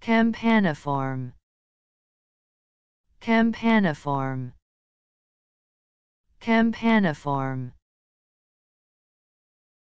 campaniform. Campaniform. Campaniform.